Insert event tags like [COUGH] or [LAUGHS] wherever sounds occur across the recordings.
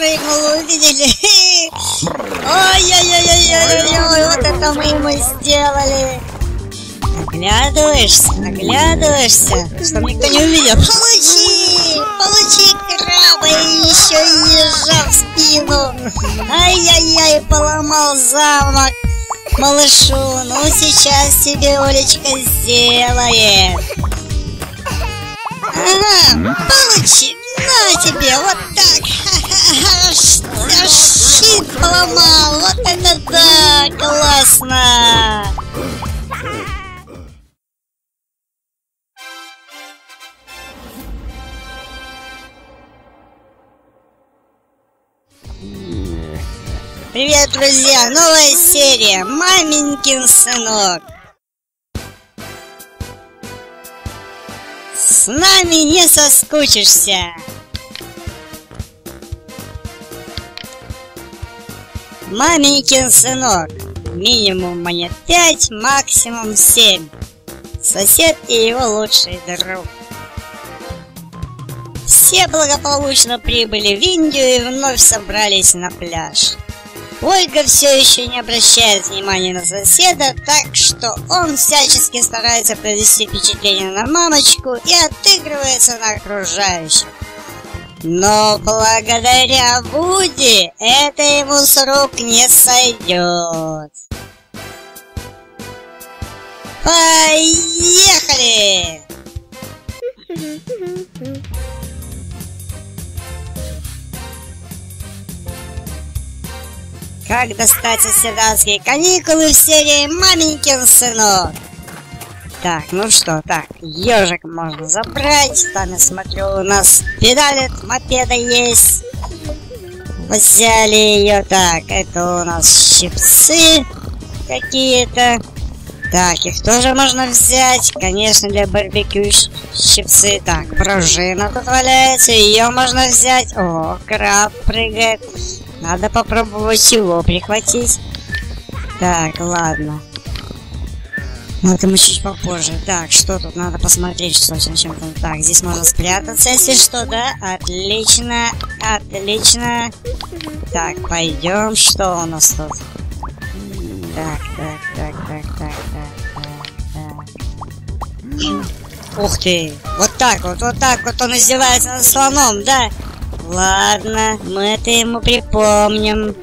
прыгнул, увидели? Ой-ой-ой-ой-ой-ой, вот это мы ему сделали. Оглядываешься, оглядываешься, чтобы никто не увидел. Получи! Получи краба и еще ежа в спину. Ай-яй-яй, поломал замок малышу. Ну, сейчас тебе Олечка сделает. Ага, получи. На тебе, вот так. Щит поломал. Вот это да, классно. Привет, друзья! Новая серия «Маменькин сынок». С нами не соскучишься. Маменькин сынок. Минимум монет 5, максимум 7. Сосед и его лучший друг. Все благополучно прибыли в Индию и вновь собрались на пляж. Ольга все еще не обращает внимания на соседа, так что он всячески старается произвести впечатление на мамочку и отыгрывается на окружающих. Но благодаря Вуди это ему с рук не сойдет. Поехали! Как достать соседанские каникулы в серии «Маменькин сынок». Так, ну что, так, ежик можно забрать. Там я смотрю, у нас педали от мопеда есть. Взяли ее. Так, это у нас щипцы какие-то. Так, их тоже можно взять. Конечно, для барбекю щипцы. Так, пружина тут валяется. Ее можно взять. О, краб прыгает. Надо попробовать его прихватить. Так, ладно. Но это мы чуть попозже. Так, что тут? Надо посмотреть, что чем, чем там. Так, здесь можно спрятаться, если что, да? Отлично, отлично. Так, пойдем. Что у нас тут? Так, так, так, так, так, так, так, так. Ух ты! Вот так вот, вот так вот он издевается над слоном, да? Ладно, мы это ему припомним.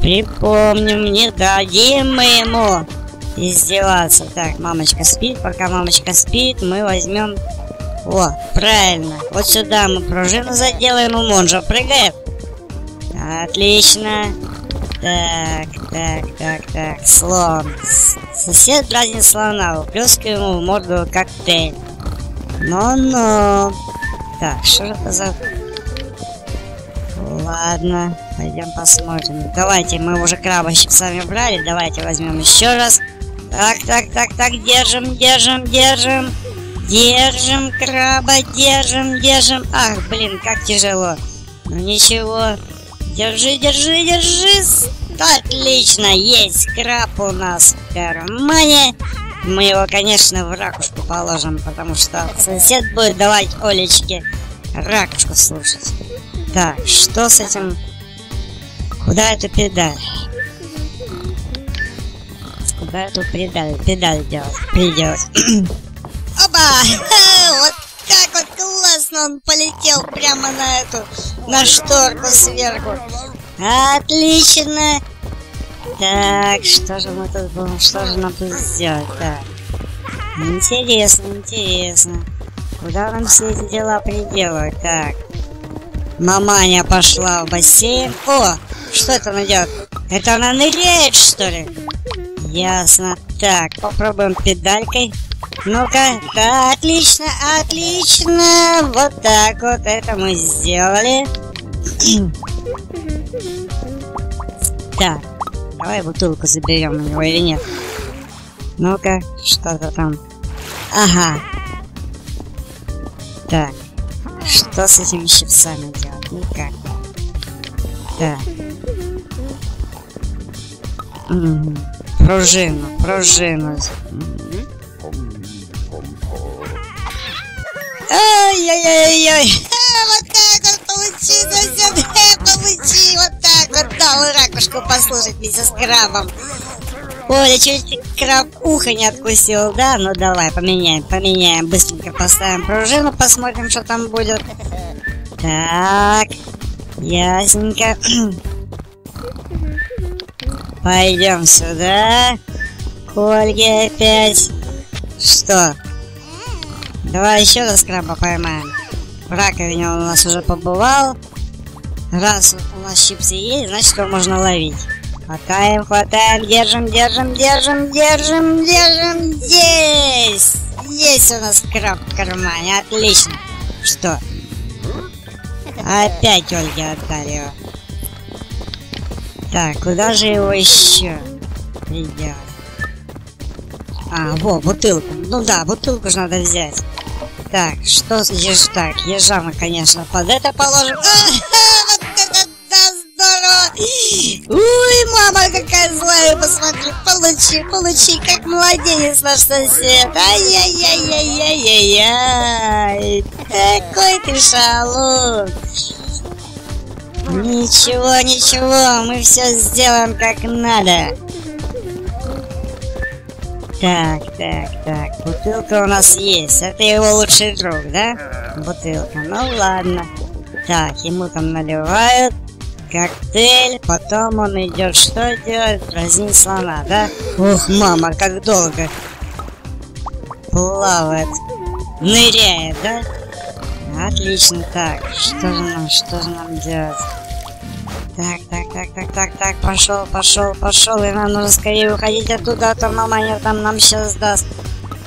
Припомним, не дадим мы ему издеваться. Так, мамочка спит. Пока мамочка спит, мы возьмем... О, правильно. Вот сюда мы пружину заделаем, и он же прыгает. Отлично. Так, так, так, так. Слон. Сосед дразнит слона. Уплескиваем ему в морду коктейль. Ну-ну. Так, что это за Ладно, пойдем посмотрим. Давайте, мы уже краба щипцами брали. Давайте возьмем еще раз. Так, так, так, так, держим, держим, держим. Держим краба, держим, держим. Ах, блин, как тяжело. Ну ничего. Держи, держи, держи. Отлично, есть краб у нас в кармане. Мы его, конечно, в ракушку положим, потому что сосед будет давать Олечке ракушку слушать. Так, что с этим? Куда эту педаль? Куда эту педаль? Педаль делать, приделать. Оба! Вот так вот классно он полетел прямо на эту, на шторку сверху. Отлично! Так, что же мы тут будем, что же нам тут сделать? Так. Интересно, интересно. Куда нам все эти дела приделать? Так. Маманя пошла в бассейн. О, что это она делает? Это она ныряет, что ли? Ясно. Так, попробуем педалькой. Ну-ка, да, отлично, отлично. Вот так вот это мы сделали. так, давай бутылку заберем у него или нет. Ну-ка, что-то там. Ага. Так, что с этими щипцами делать? Никак. Так. Пружину, пружину. Ай-яй-яй-яй. Вот так вот получи, сосед, э, получи, вот так вот, дал ракушку послушать вместе с крабом. Ой, я чуть краб ухо не откусил, да? Ну давай, поменяем, поменяем, быстренько поставим пружину, посмотрим, что там будет. Так, ясненько. Пойдем сюда. К опять. Что? Давай еще раз краба поймаем. В раковине он у нас уже побывал. Раз у нас чипсы есть, значит его можно ловить. Хватаем, хватаем, держим, держим, держим, держим, держим. Есть! Есть у нас краб в кармане, отлично. Что? Опять Ольге отдали его. Так, куда же его еще приделать? А, во, бутылку. Ну да, бутылку же надо взять. Так, что ешь так? Ежа мы, конечно, под это положим. здорово! Ой, мама какая злая, посмотри, получи, получи, как младенец наш сосед. Ай-яй-яй-яй-яй-яй. Какой ты шалун. Ничего, ничего, мы все сделаем как надо. Так, так, так, бутылка у нас есть. Это его лучший друг, да? Бутылка, ну ладно. Так, ему там наливают коктейль, потом он идет что делать? Дразнить слона, да? Ух, мама, как долго плавает, ныряет, да? Отлично, так, что же нам, что же нам делать? Так, так, так, так, так, так, пошел, пошел, пошел, и нам нужно скорее уходить оттуда, а то маманя там нам сейчас даст.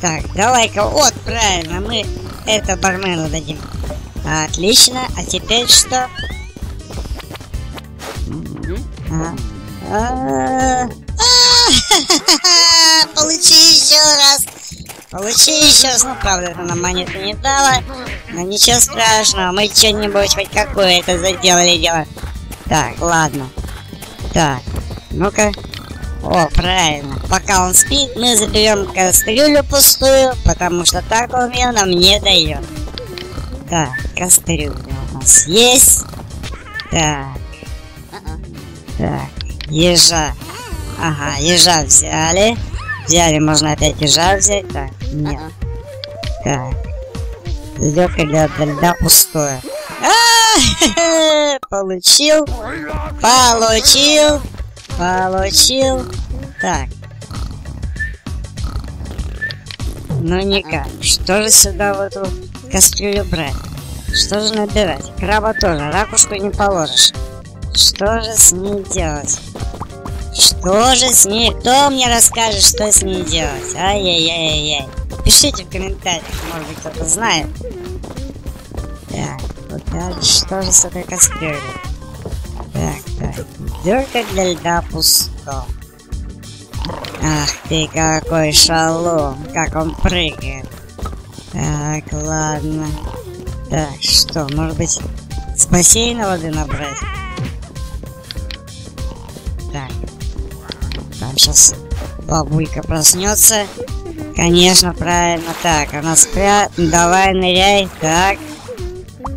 Так, давай-ка, вот, правильно, мы это бармену дадим. Отлично, а теперь что? А, а, а, получи еще раз. Получи еще. Ну, правда, это нам монеты не дала. Но ничего страшного, мы что-нибудь хоть какое-то заделали дело. Так, ладно. Так, ну-ка. О, правильно. Пока он спит, мы заберем кастрюлю пустую, потому что так он ее нам не дает. Так, кастрюля у нас есть. Так. Так, ежа. Ага, ежа взяли. Взяли, можно опять ежа взять. Так, нет. Так. Лёгкое для льда пустое. [LAUGHS] Получил. Получил. Получил. Так. Ну никак. Что же сюда в эту кастрюлю брать? Что же набирать? Краба тоже. Ракушку не положишь. Что же с ней делать? Что же с ней? Кто мне расскажет, что с ней делать? Ай-яй-яй-яй. Пишите в комментариях, может быть кто-то знает. Так. Вот дальше что же с этой кастрюлей? Так, так. Дерка для льда пусто. Ах ты какой шалом, как он прыгает. Так, ладно. Так, что, может быть, с бассейна воды набрать? Сейчас бабулька проснется. Конечно, правильно. Так, она спрят. Давай, ныряй. Так.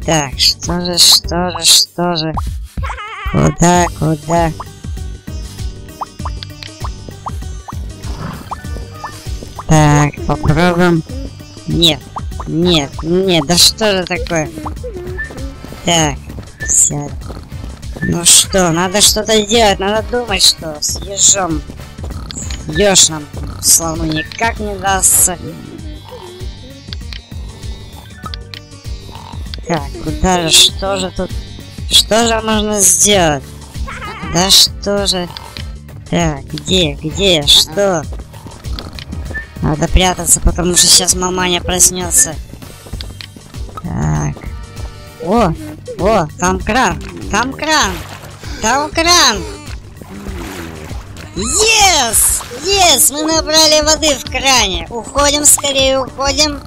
Так, что же, что же, что же? Куда, куда? Так, попробуем. Нет, нет, нет, да что же такое? Так, сядь. Ну что, надо что-то делать, надо думать, что с ежом. Еж нам слону никак не дастся. Так, куда же, что же тут? Что же можно сделать? Да что же? Так, где, где, что? Надо прятаться, потому что сейчас маманя проснется. Так. О, о, там кран, там кран, там кран. Yes! Yes! Мы набрали воды в кране. Уходим скорее, уходим.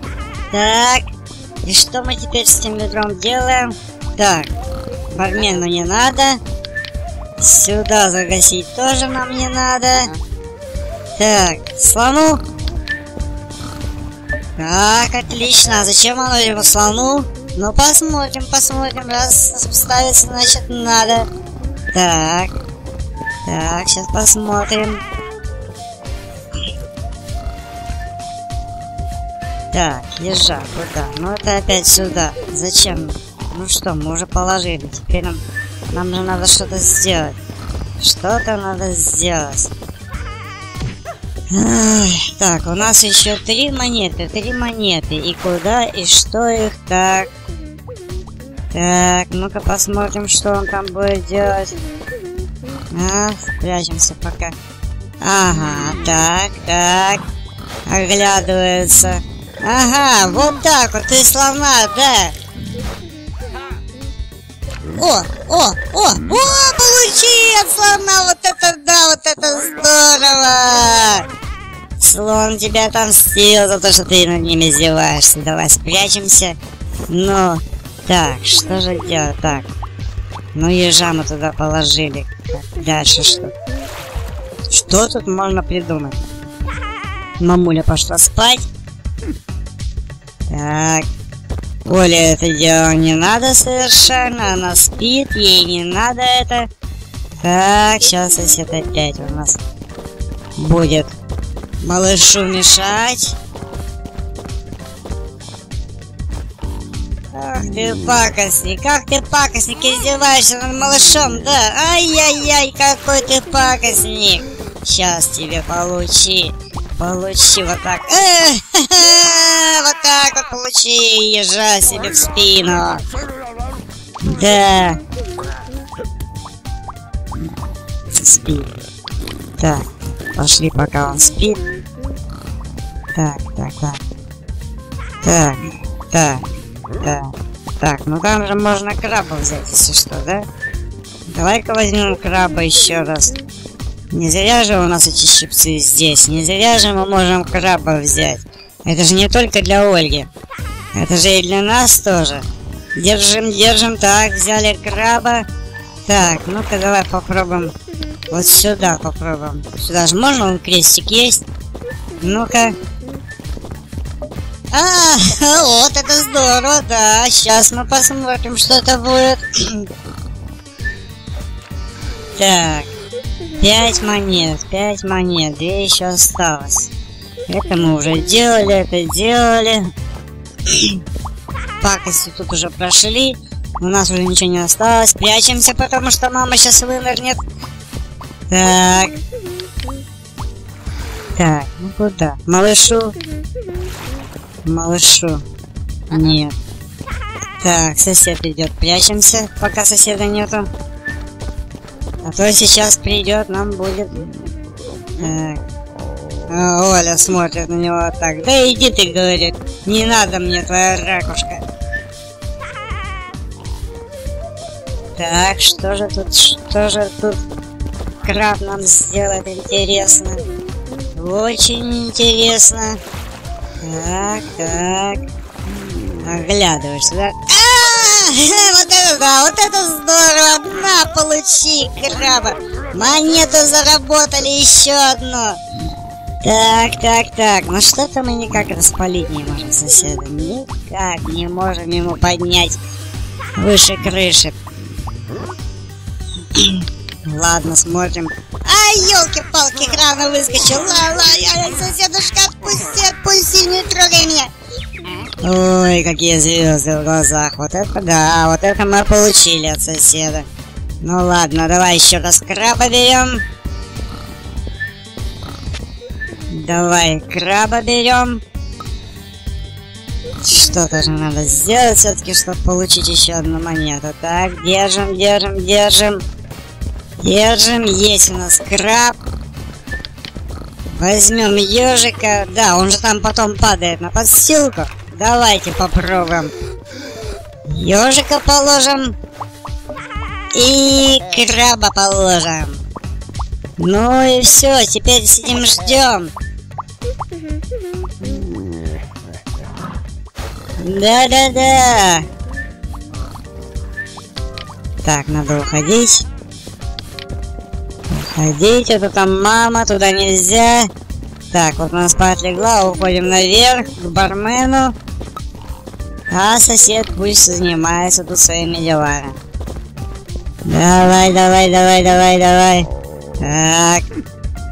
Так, и что мы теперь с этим ведром делаем? Так, бармену не надо. Сюда загасить тоже нам не надо. Так, слону. Так, отлично. А зачем оно его слону? Ну, посмотрим, посмотрим. Раз ставится, значит, надо. Так. Так, сейчас посмотрим. Так, езжа, куда? Ну, это опять сюда. Зачем? Ну что, мы уже положили. Теперь нам, нам же надо что-то сделать. Что-то надо сделать. Так, у нас еще три монеты, три монеты. И куда, и что их так? Так, ну-ка посмотрим, что он там будет делать. А, спрячемся пока. Ага, так, так. Оглядывается. Ага, вот так вот, ты слона, да. О, о, о, о, получи от слона, вот это да, вот это здорово! Слон тебя отомстил за то, что ты над ними издеваешься. Давай спрячемся. Ну, так, что же делать? Так, ну ежа мы туда положили. Дальше что? Что тут можно придумать? Мамуля пошла спать. Так, Оле это дело не надо совершенно, она спит, ей не надо это. Так, сейчас сосед опять у нас будет малышу мешать. Ах ты пакостник, как ты пакостник, издеваешься над малышом, да? Ай-яй-яй, какой ты пакостник. Сейчас тебе получи. Получи вот так. [LAUGHS] Вот так вот получи ежа себе в спину. Да. Спит. Так, пошли, пока он спит. Так, так, так. Так, так, так. Так, ну там же можно краба взять, если что, да? Давай-ка возьмем краба еще раз. Не зря же у нас эти щипцы здесь. Не зря же мы можем краба взять. Это же не только для Ольги. Это же и для нас тоже. Держим, держим. Так, взяли краба. Так, ну-ка давай попробуем. Вот сюда попробуем. Сюда же можно, он крестик есть. Ну-ка. А, вот это здорово, да. Сейчас мы посмотрим, что это будет. [CLEARS THROAT] так. Пять монет, пять монет, две еще осталось. Это мы уже делали, это делали. [CLEARS THROAT] Пакости тут уже прошли. У нас уже ничего не осталось. Прячемся, потому что мама сейчас вынырнет. Так. Так, ну куда? Малышу. Малышу. Нет. Так, сосед идет. Прячемся, пока соседа нету. А то сейчас придет, нам будет... Так. А Оля смотрит на него так. Да иди ты, говорит. Не надо мне твоя ракушка. Так, что же тут, что же тут краб нам сделает интересно? Очень интересно. Так, так. Оглядываешься, да? Вот это да, вот это здорово! На, получи, краба! Монету заработали еще одну! Так, так, так, ну что-то мы никак распалить не можем соседа. Никак не можем ему поднять выше крыши. Ладно, смотрим. Ай, елки-палки, рано выскочил. Ла-ла, соседушка, отпусти, отпусти, не трогай меня. Ой, какие звезды в глазах. Вот это да, вот это мы получили от соседа. Ну ладно, давай еще раз краба берем. Давай краба берем. Что-то же надо сделать все-таки, чтобы получить еще одну монету. Так, держим, держим, держим. Держим, есть у нас краб. Возьмем ежика. Да, он же там потом падает на подстилку. Давайте попробуем. Ежика положим. И краба положим. Ну и все, теперь сидим ждем. Да-да-да. Так, надо уходить. Уходить, это там мама, туда нельзя. Так, вот у нас спать легла, уходим наверх, к бармену. А сосед пусть занимается тут своими делами. Давай, давай, давай, давай, давай. Так.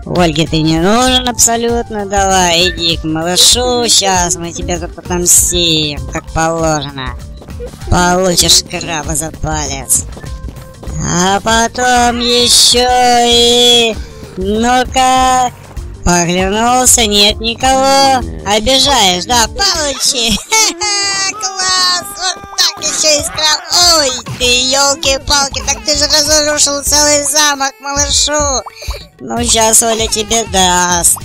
Ольге ты не нужен абсолютно, давай, иди к малышу, сейчас мы тебе тут отомстим, как положено. Получишь краба за палец. А потом еще и... Ну-ка... Поглянулся, нет никого. Обижаешь, да? Получи. [LAUGHS] Класс! Вот так еще и сказал. Ой, ты елки-палки, так ты же разрушил целый замок малышу. Ну, сейчас Оля тебе даст.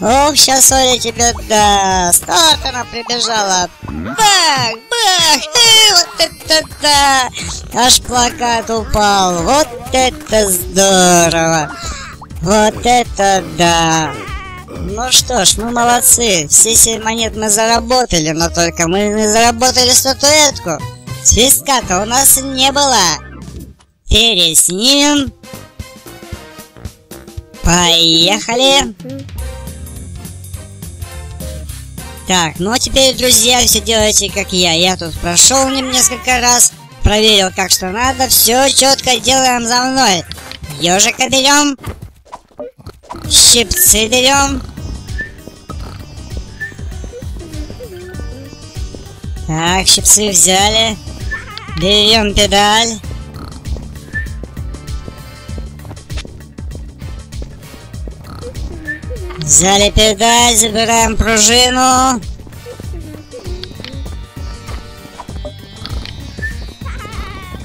Ох, сейчас Оля тебе даст. Вот она прибежала. Бах, бах, вот это да. Аж плакат упал. Вот это здорово. Вот это да. Ну что ж, мы молодцы. Все семь монет мы заработали, но только мы не заработали статуэтку. Свистка-то у нас не было. Переснимем. Поехали! Так, ну а теперь, друзья, все делайте как я. Я тут прошел ним несколько раз, проверил, как что надо. Все четко делаем за мной. Ежика берем. Щипцы берем. Так, щипцы взяли. Берем педаль. Педаль, забираем пружину.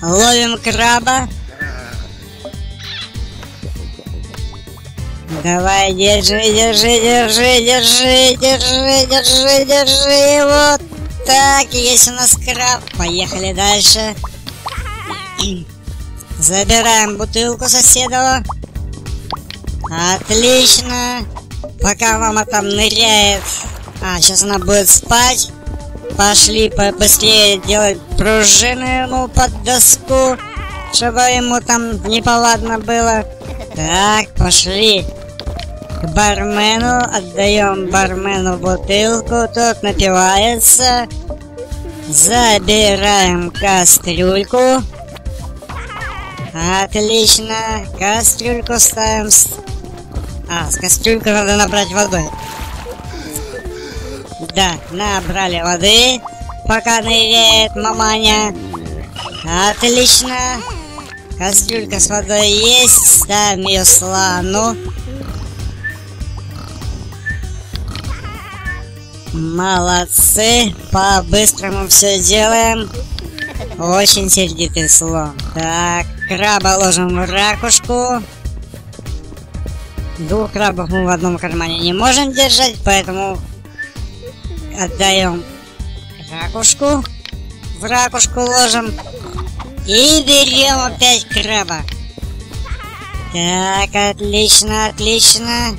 Ловим краба. Давай, держи, держи, держи, держи, держи, держи, держи. Вот так, есть у нас краб. Поехали дальше. Забираем бутылку соседова. Отлично. Пока мама там ныряет. А, сейчас она будет спать. Пошли побыстрее делать пружины ему под доску, чтобы ему там неповадно было. Так, пошли к бармену. Отдаем бармену бутылку. Тот напивается. Забираем кастрюльку. Отлично. Кастрюльку ставим а, с кастрюльку надо набрать воды. Да, набрали воды, пока ныряет маманя. Отлично. Кастрюлька с водой есть, ставим ее слану. Молодцы, по-быстрому все делаем. Очень сердитый слон. Так, краба ложим в ракушку. Двух крабов мы в одном кармане не можем держать, поэтому отдаем ракушку. В ракушку ложим. И берем опять краба. Так, отлично, отлично.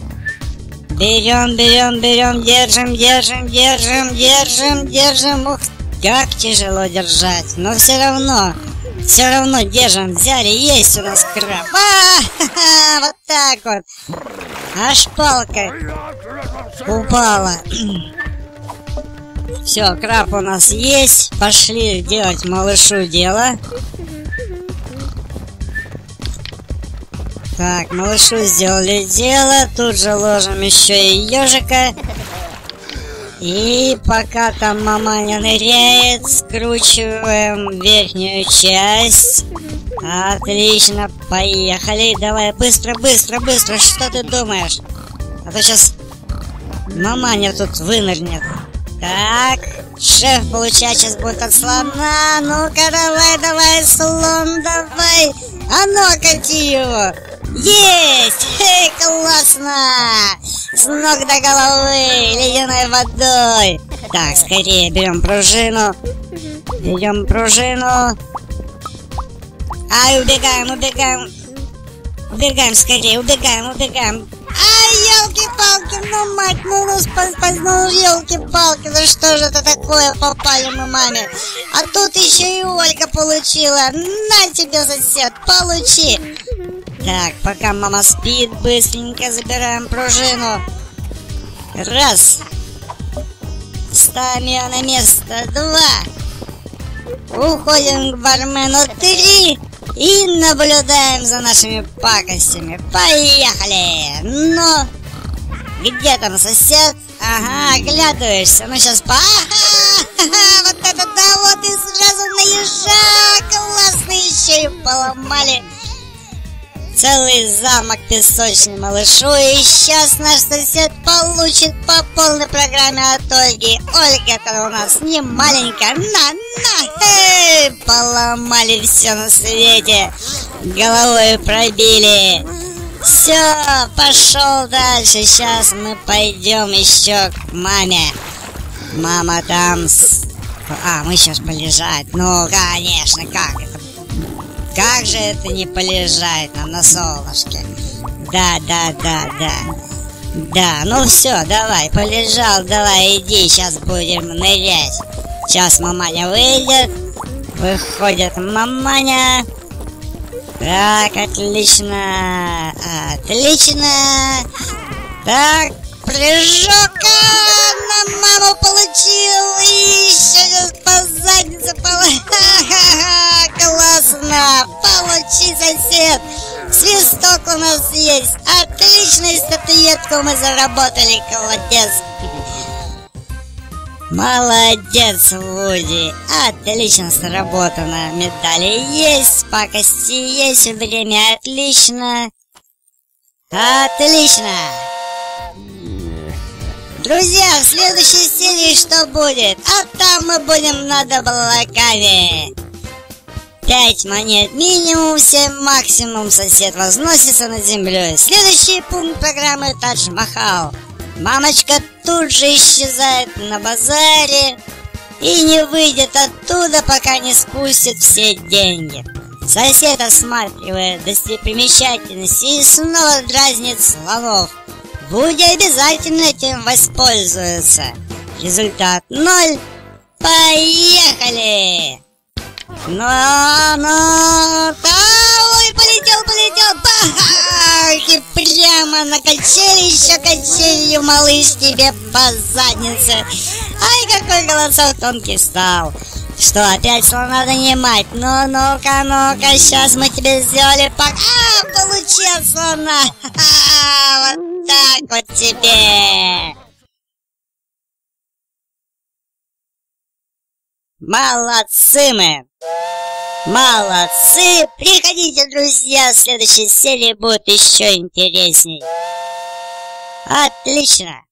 Берем, берем, берем, держим, держим, держим, держим, держим. Ух, как тяжело держать. Но все равно, все равно держим. Взяли, есть у нас краб. А, [LAUGHS] вот так вот. Аж палка упала. [CLEARS THROAT] Все, краб у нас есть. Пошли делать малышу дело. Так, малышу сделали дело. Тут же ложим еще и ежика. И пока там маманя ныряет, скручиваем верхнюю часть. Отлично, поехали. Давай, быстро, быстро, быстро. Что ты думаешь? А то сейчас маманя тут вынырнет. Так, шеф получать сейчас будет от слона. Ну-ка, давай, давай, слон, давай. А ну, кати его. Есть! Эй, классно! С ног до головы, ледяной водой. Так, скорее берем пружину. Берем пружину. Ай, убегаем, убегаем. Убегаем скорее, убегаем, убегаем. Ай, елки-палки, ну мать, ну, ну, ну, елки-палки, ну что же это такое, попали мы маме. А тут еще и Ольга получила. На тебе, сосед, получи. Так, пока мама спит, быстренько забираем пружину. Раз. Ставим ее на место. Два. Уходим к бармену 3 и наблюдаем за нашими пакостями. Поехали! Ну, где там сосед? Ага, оглядываешься. Ну сейчас по... Ага, вот это да, вот и сразу наезжа. Классно еще и поломали целый замок песочный малышу. И сейчас наш сосед получит по полной программе от Ольги. Ольга-то у нас не маленькая. На, на, эй, поломали все на свете. Головой пробили. Все, пошел дальше. Сейчас мы пойдем еще к маме. Мама там... С... А, мы сейчас полежать. Ну, конечно, как это? Как же это не полежать нам на солнышке? Да, да, да, да. Да, ну все, давай, полежал, давай, иди, сейчас будем нырять. Сейчас маманя выйдет. Выходит маманя. Так, отлично. Отлично. Так, прыжок на маму получил. И еще по заднице положил. Классно. Получи, сосед. Свисток у нас есть. Отличную статуэтку мы заработали. Молодец. Молодец, Вуди. Отлично сработано. Медали есть, пакости есть, время отлично. Отлично. Друзья, в следующей серии что будет? А там мы будем над облаками. Пять монет минимум, семь максимум. Сосед возносится над землей. Следующий пункт программы Тадж Махал. Мамочка тут же исчезает на базаре и не выйдет оттуда, пока не спустит все деньги. Сосед осматривает достопримечательности и снова дразнит слонов. Вуди обязательно этим воспользуется. Результат ноль. Поехали! Ну, ну, да, ой, полетел, полетел, бах, и прямо на качели, еще качелью, малыш, тебе по заднице. Ай, какой голосок тонкий стал. Что, опять слона донимать? Ну, ну-ка, ну-ка, сейчас мы тебе сделали пак... А, получи от слона! [LAUGHS] вот так вот тебе! Молодцы мы! Молодцы! Приходите, друзья, в следующей серии будет еще интересней. Отлично!